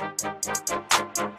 Música